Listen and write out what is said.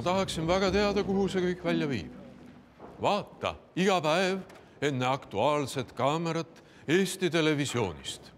ma tahaksin väga teada, kuhu see kõik välja viib. vaata iga päev enne Aktuaalset Kaamerat Eesti Televisioonist.